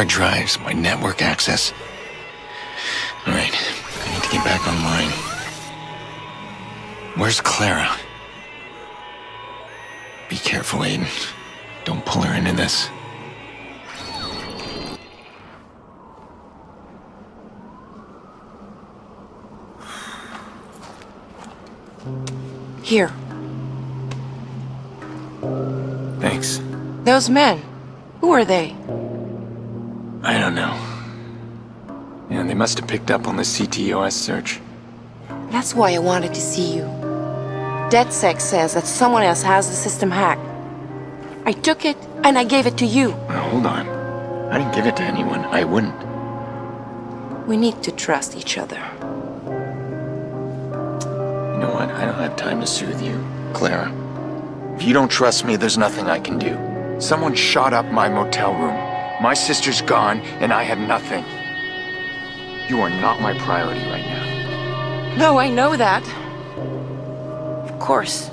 hard drives, my network access. Alright, I need to get back online. Where's Clara? Be careful, Aiden. Don't pull her into this. Here. Thanks. Those men. Who are they? I don't know. Yeah, they must have picked up on the CTOS search. That's why I wanted to see you. DedSec says that someone else has the system hacked. I took it, and I gave it to you. Now, hold on. I didn't give it to anyone. I wouldn't. We need to trust each other. You know what? I don't have time to soothe you, Clara. If you don't trust me, there's nothing I can do. Someone shot up my motel room. My sister's gone, and I have nothing. You are not my priority right now. No, I know that. Of course.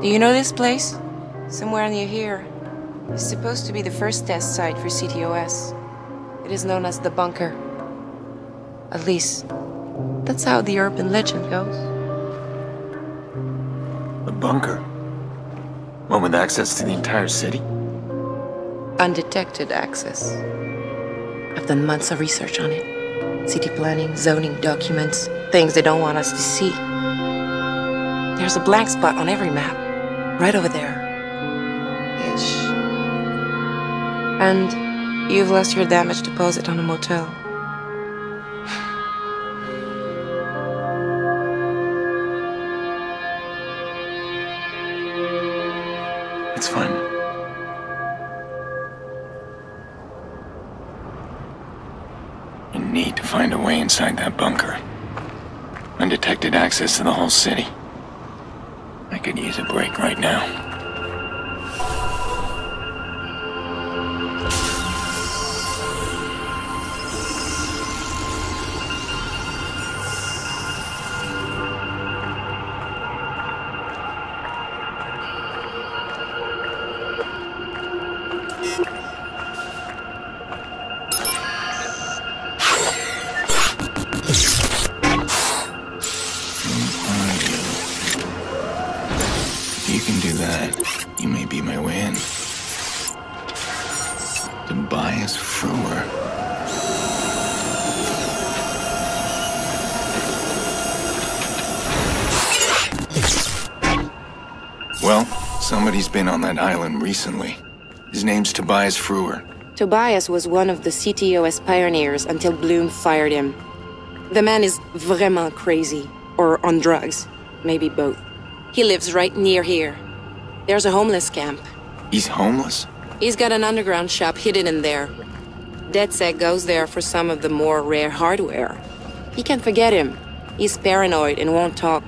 Do you know this place? Somewhere near here. It's supposed to be the first test site for CTOS. It is known as the Bunker. At least, that's how the urban legend goes. The bunker? One with access to the entire city? Undetected access. I've done months of research on it. City planning, zoning documents, things they don't want us to see. There's a blank spot on every map. Right over there. Ish. And you've lost your damage deposit on a motel. You need to find a way inside that bunker. Undetected access to the whole city. I could use a break right now. Somebody's been on that island recently. His name's Tobias Frewer. Tobias was one of the CTOS pioneers until Blume fired him. The man is vraiment crazy, or on drugs, maybe both. He lives right near here. There's a homeless camp. He's homeless? He's got an underground shop hidden in there. DedSec goes there for some of the more rare hardware. You can forget him. He's paranoid and won't talk.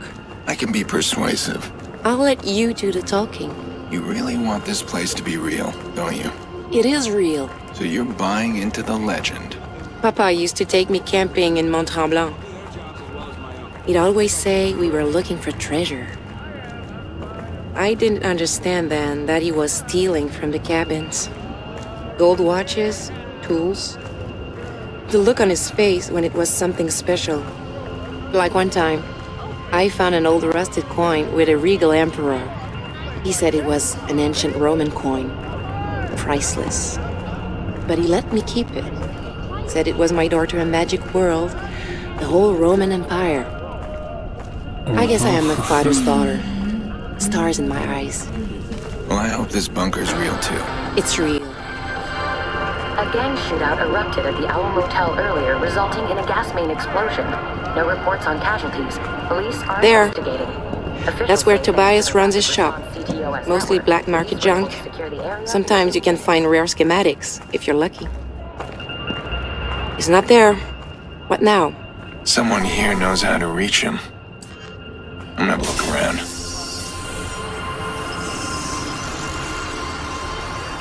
I can be persuasive. I'll let you do the talking. You really want this place to be real, don't you? It is real. So you're buying into the legend. Papa used to take me camping in Mont Tremblant. He'd always say we were looking for treasure. I didn't understand then that he was stealing from the cabins. Gold watches, tools. The look on his face when it was something special. Like one time, I found an old rusted coin with a regal emperor. He said it was an ancient Roman coin. Priceless. But he let me keep it. Said it was my door to a magic world, the whole Roman Empire. I guess I am my father's daughter. Stars in my eyes. Well, I hope this bunker's real too. It's real. A gang shootout erupted at the Owl Motel earlier, resulting in a gas main explosion. No reports on casualties. Police are There. investigating. That's where Tobias runs his shop. Mostly black market junk. Sometimes you can find rare schematics, if you're lucky. He's not there. What now? Someone here knows how to reach him. I'm gonna look around.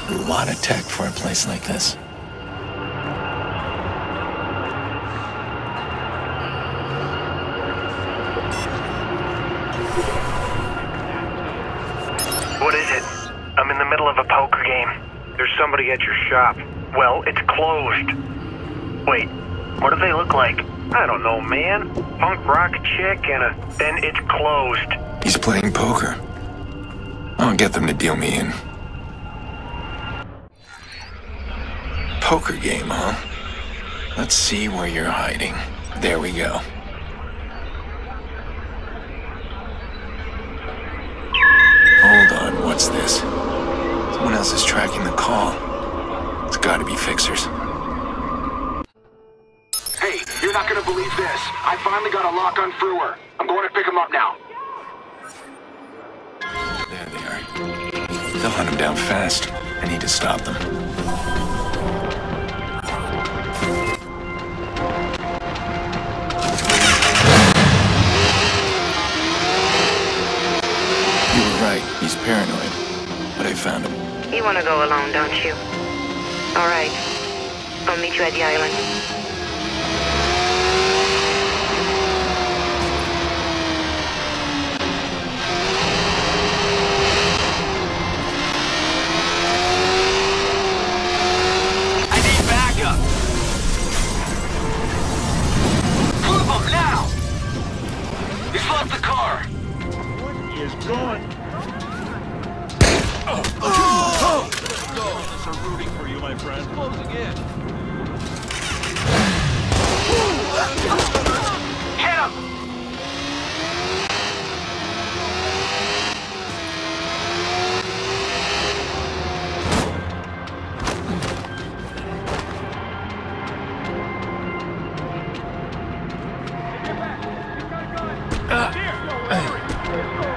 A lot of tech for a place like this. Somebody at your shop. Well, it's closed. Wait, what do they look like? I don't know, man. Punk rock chick and a... Then it's closed. He's playing poker. I'll get them to deal me in. Poker game, huh? Let's see where you're hiding. There we go. Hold on, what's this? Someone else is tracking the call. It's gotta be fixers. Hey, you're not gonna believe this. I finally got a lock on Frewer. I'm going to pick him up now. There they are. They'll hunt him down fast. I need to stop them. You were right. He's paranoid. But I found him. You want to go alone, don't you? All right. I'll meet you at the island. Smash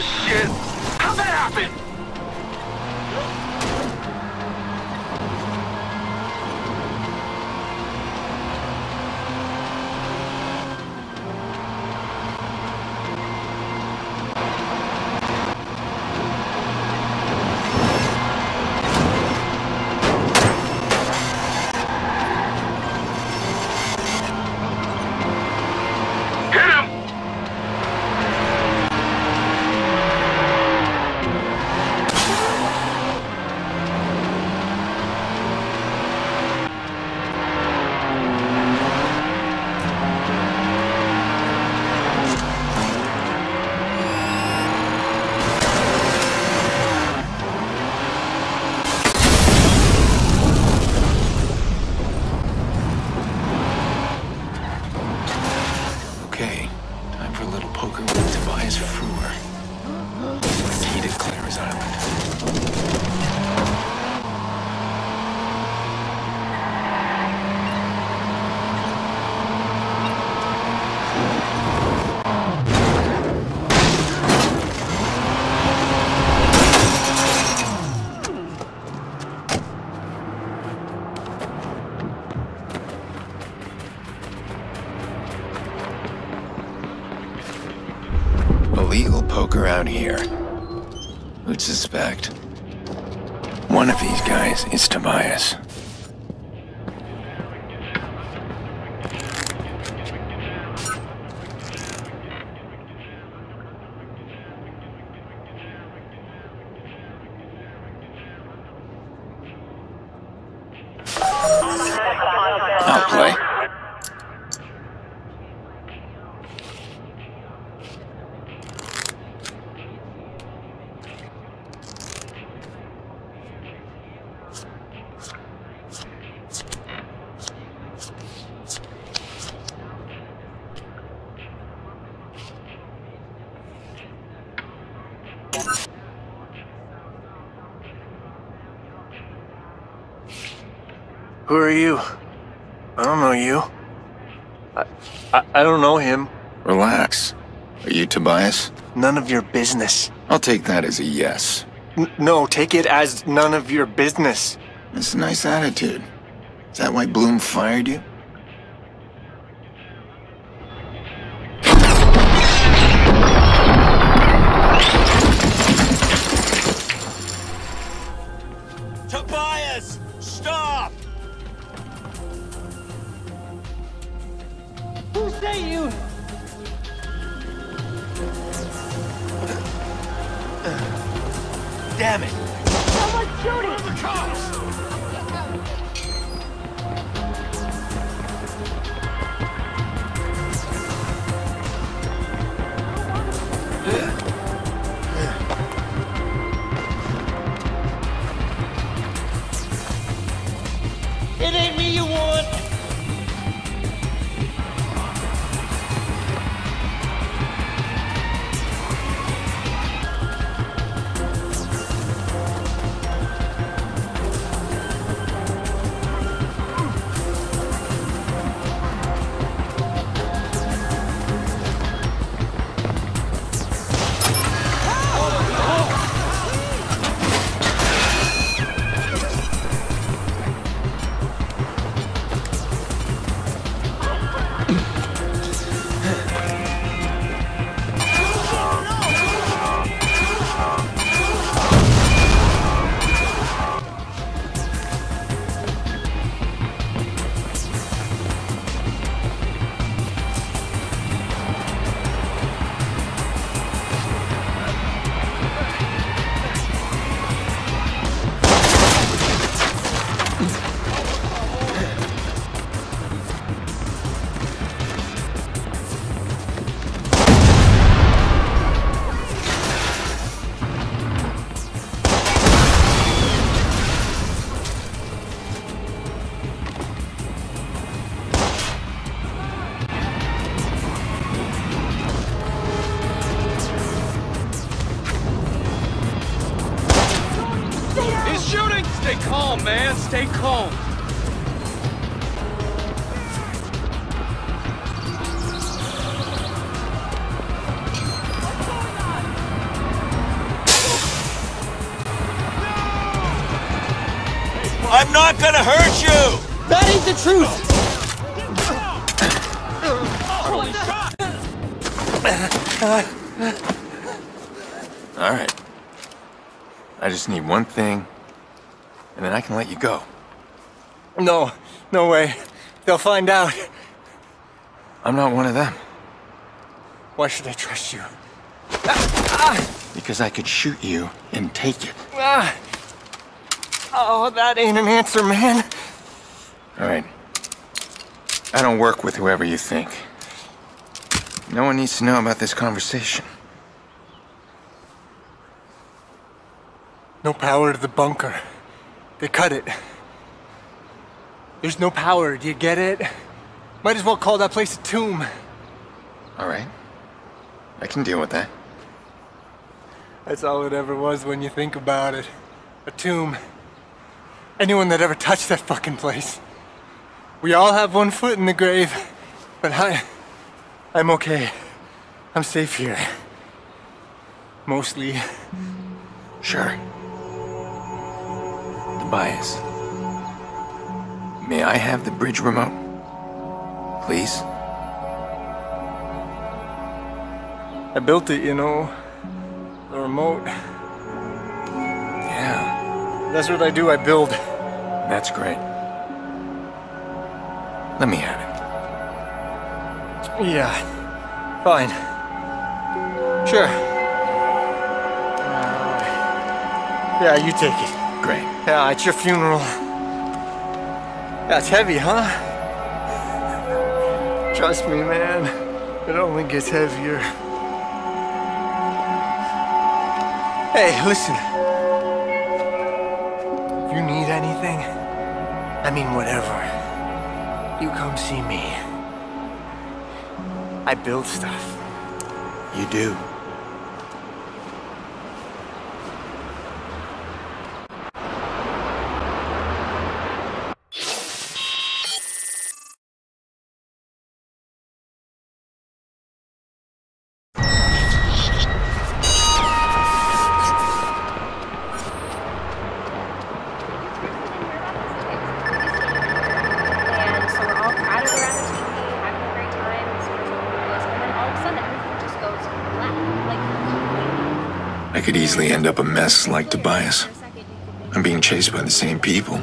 Shit. How'd that happen? Suspect? One of these guys is Tobias. I'll play. Who are you? I don't know you. I, I, I don't know him. Relax. Are you Tobias? None of your business. I'll take that as a yes. N- no, take it as none of your business. That's a nice attitude. Is that why Blume fired you? I'm not gonna hurt you! That ain't the truth! All right. I just need one thing, and then I can let you go. No, no way. They'll find out. I'm not one of them, Why should I trust you? because I could shoot you and take it. Ah. Oh, that ain't an answer, man. All right. I don't work with whoever you think. No one needs to know about this conversation. No power to the bunker. They cut it. There's no power, do you get it? Might as well call that place a tomb. All right. I can deal with that. That's all it ever was when you think about it. A tomb. Anyone that ever touched that fucking place. We all have one foot in the grave, but I. I'm okay. I'm safe here. Mostly. Sure. Tobias. May I have the bridge remote? Please? I built it, you know. The remote. Yeah, That's what I do, I build. That's great. Let me have it. Yeah. Fine. Sure. Uh, yeah, you take it. Great. Yeah, it's your funeral. That's heavy, huh? Trust me, man. It only gets heavier. Hey, listen. I mean whatever, you come see me. I build stuff. You do. I could easily end up a mess like Tobias. I'm being chased by the same people.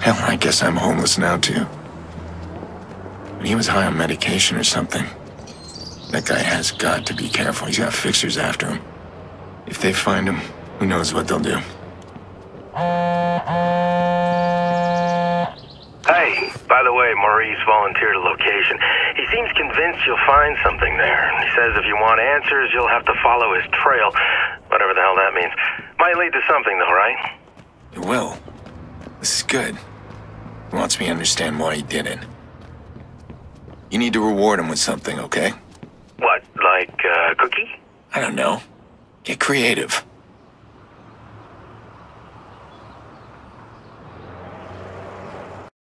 Hell, I guess I'm homeless now too. But he was high on medication or something. That guy has got to be careful. He's got fixers after him. If they find him, who knows what they'll do. The way, Maurice volunteered a location. He seems convinced you'll find something there. He says if you want answers, you'll have to follow his trail. Whatever the hell that means. Might lead to something, though, right? It will. This is good. He wants me to understand why he did it. You need to reward him with something, okay? What, like, uh, cookie? I don't know. Get creative.